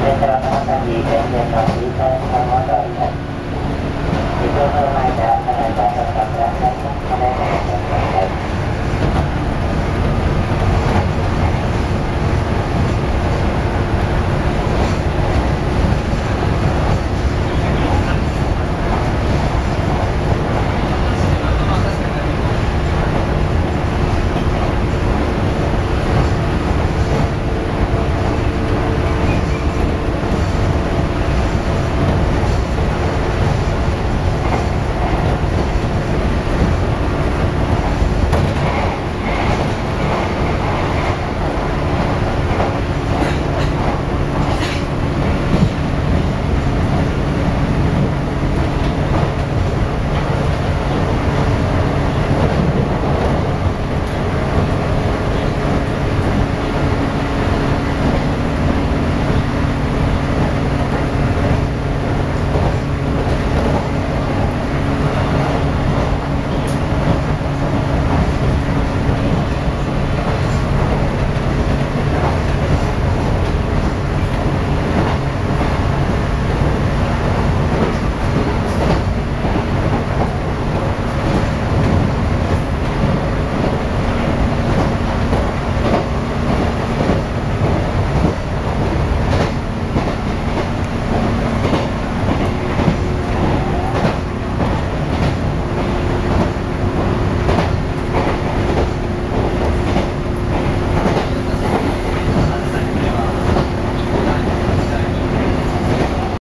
keterangan di